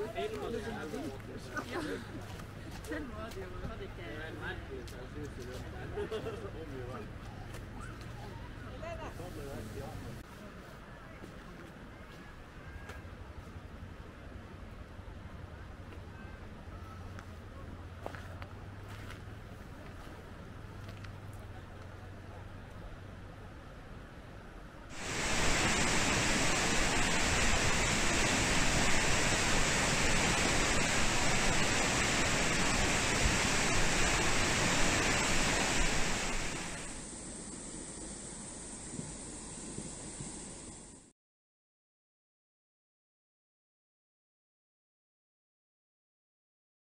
Selv var det jo. Vi hadde ikke Det er en merkelig som jeg det er.